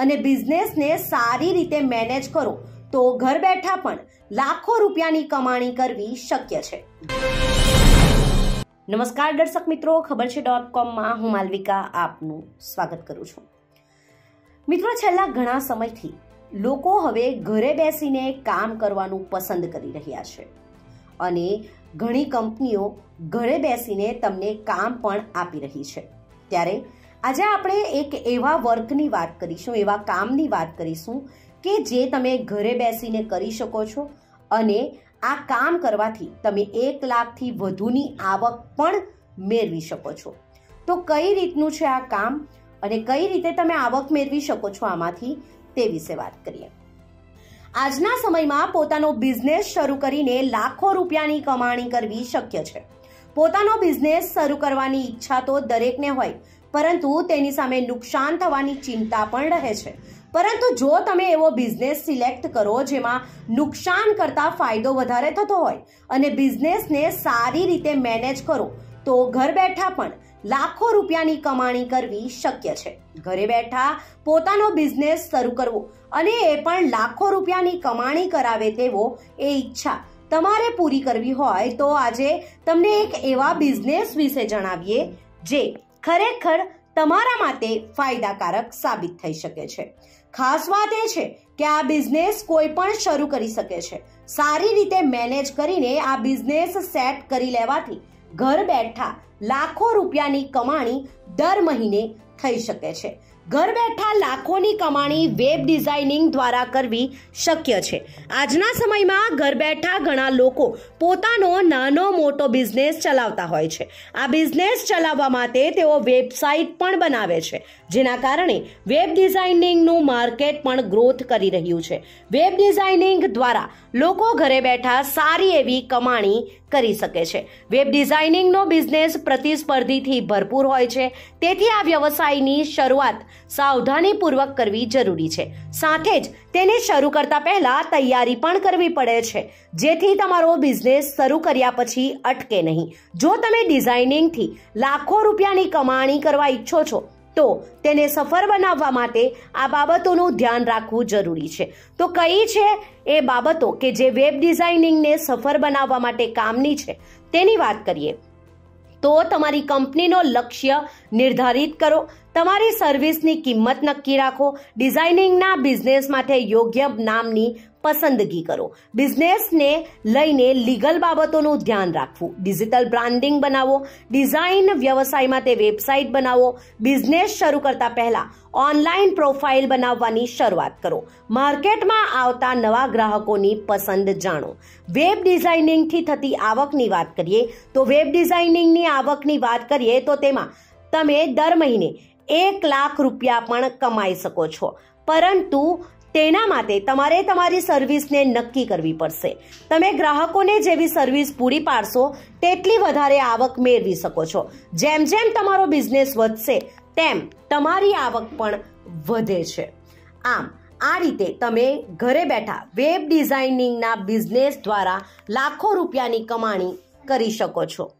અને બિઝનેસને સારી રીતે મેનેજ કરો, તો ઘર બેઠા પણ લાખો રૂપિયાની કમાણી કરવી શક્ય છે. નમસ્કાર દર્શક મિત્રો, ખબર છે ડોટ કોમમાં હું માલવિકા આપનું સ્વાગત કરું છું. મિત્રો, છેલ્લા ઘણા સમયથી લોકો હવે ઘરે બેસીને કામ કરવાનું પસંદ કરી રહ્યા છે અને ઘણી કંપનીઓ ઘરે બેસીને તમને કામ પણ આપી રહી છે. ત્યારે આજે આપણે એક એવા વર્કની વાત કરીશું, એવા કામની વાત કરીશું કે જે તમે ઘરે બેસીને કરી શકો છો અને આ કામ કરવાથી તમે એક લાખથી વધુની આવક પણ મેળવી શકો છો. તો કઈ રીતનું છે આ કામ અને કઈ રીતે તમે આવક મેળવી શકો છો આમાંથી તે વિશે વાત કરીએ. આજના સમયમાં પોતાનો બિઝનેસ શરૂ કરીને લાખો રૂપિયાની કમાણી કરવી શક્ય છે. પોતાનો બિઝનેસ શરૂ કરવાની ઈચ્છા તો દરેકને હોય, પરંતુ તેની સામે નુકસાન થવાની ચિંતા પણ રહે છે. પરંતુ જો તમે એવો બિઝનેસ સિલેક્ટ કરો જેમાં નુકસાન કરતાં ફાયદો વધારે થતો હોય અને બિઝનેસને સારી રીતે મેનેજ કરો, તો ઘર બેઠા પણ લાખો રૂપિયાની કમાણી કરવી શક્ય છે. ઘરે બેઠા પોતાનો બિઝનેસ શરૂ કરવો અને એ પણ લાખો રૂપિયાની કમાણી કરાવે તેવો એ ઈચ્છા તમારે પૂરી કરવી હોય તો આજે તમને એક એવા બિઝનેસ વિશે જણાવીએ જે ખરેખર તમારા માટે ફાયદાકારક સાબિત થઈ શકે છે. ખાસ વાત એ છે કે આ બિઝનેસ કોઈ પણ શરૂ કરી શકે છે. સારી રીતે મેનેજ કરીને આ બિઝનેસ સેટ કરી લેવાથી ઘર બેઠા લાખો રૂપિયાની કમાણી દર મહિને થઈ શકે છે. ઘર બેઠા લાખોની કમાણી વેબ ડિઝાઇનિંગ દ્વારા કરવી શક્ય છે. આજના સમયમાં ઘર બેઠા ઘણા લોકો પોતાનો નાનો મોટો બિઝનેસ ચલાવતા હોય છે. આ બિઝનેસ ચલાવવા માટે તેઓ વેબસાઇટ પણ બનાવે છે, જેના કારણે વેબ ડિઝાઇનિંગનું માર્કેટ પણ ગ્રોથ કરી રહ્યું છે. વેબ ડિઝાઇનિંગ દ્વારા લોકો ઘરે બેઠા સારી એવી કમાણી કરી શકે છે. વેબ ડિઝાઇનિંગનો બિઝનેસ પ્રતિસ્પર્ધીથી ભરપૂર હોય છે. તેથી આ વ્યવસાયની શરૂઆત સાવધાનીપૂર્વક કરવી જરૂરી છે. સાથે જ તેને શરૂ કરતા પહેલા તૈયારી પણ કરવી પડે છે. જેથી તમારો બિઝનેસ શરૂ કર્યા પછી અટકે નહીં. જો તમે ડિઝાઇનિંગથી લાખો રૂપિયાની કમાણી કરવા ઈચ્છો છો, તો તેને સફળ બનાવવા માટે આ બાબતોનું ધ્યાન રાખવું જરૂરી છે. તો કઈ છે એ બાબતો કે જે વેબ ડિઝાઇનિંગને સફળ બનાવવા માટે કામની છે? તેની વાત કરીએ. તો તમારી કંપનીનો લક્ષ્ય નિર્ધારિત કરો. તમારી સર્વિસની કિંમત નક્કી રાખો. ડિઝાઇનિંગના બિઝનેસ માટે યોગ્ય નામની પસંદગી કરો. બિઝનેસને લઈને લીગલ બાબતોનું ધ્યાન રાખવું. ડિજિટલ બ્રાન્ડિંગ બનાવો. ડિઝાઇન વ્યવસાયમાં તે વેબસાઇટ બનાવો. બિઝનેસ શરૂ કરતા પહેલા ઓનલાઈન પ્રોફાઇલ બનાવવાની શરૂઆત કરો. માર્કેટમાં આવતા નવા ગ્રાહકોની પસંદ જાણો. વેબ ડિઝાઇનિંગથી થતી આવકની વાત કરીએ, તો વેબ ડિઝાઇનિંગની આવકની વાત કરીએ, તો તેમાં તમે દર મહિને એક લાખ રૂપિયા પણ કમાઈ શકો છો. પરંતુ તેના માટે તમારે તમારી સર્વિસને નક્કી કરવી પડશે. તમે ગ્રાહકોને જેવી સર્વિસ પૂરી પાડશો, તેટલી વધારે આવક મેળવી શકો છો. જેમ જેમ તમારો બિઝનેસ વધશે, તેમ તમારી આવક પણ વધે છે. આમ, આ રીતે તમે ઘરે બેઠા વેબ ડિઝાઇનિંગના બિઝનેસ દ્વારા લાખો રૂપિયાની કમાણી કરી શકો છો.